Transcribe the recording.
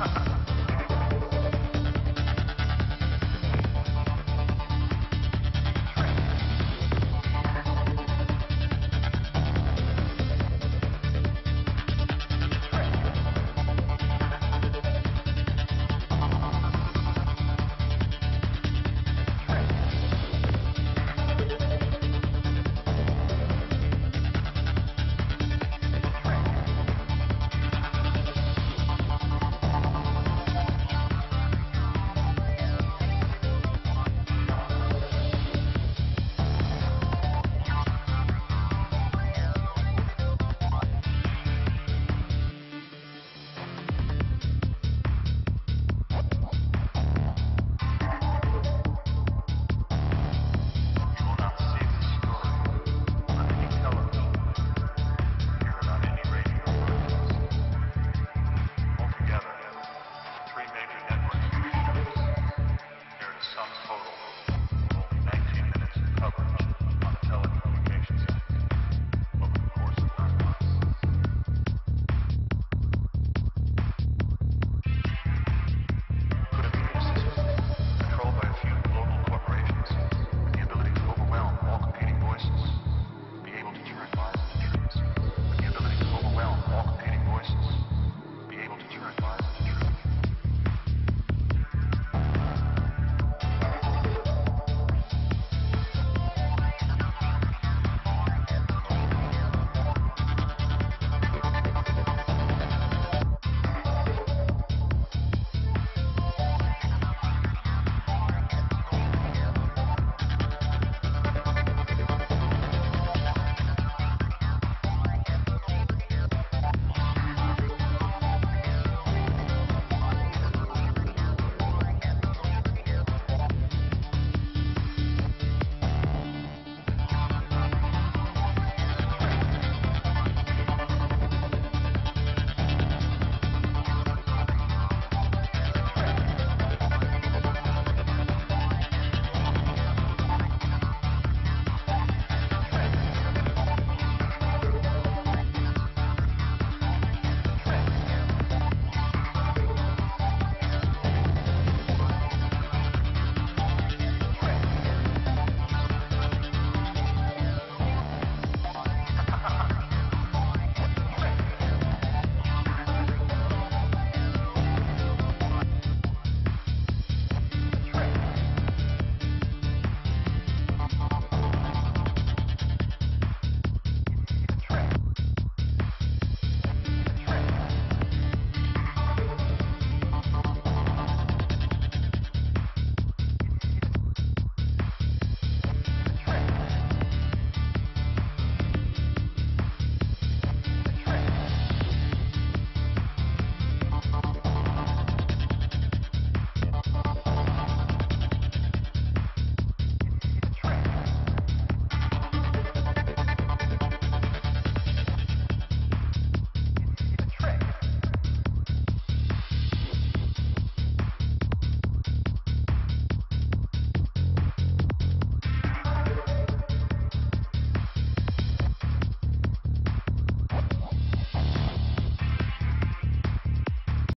ha.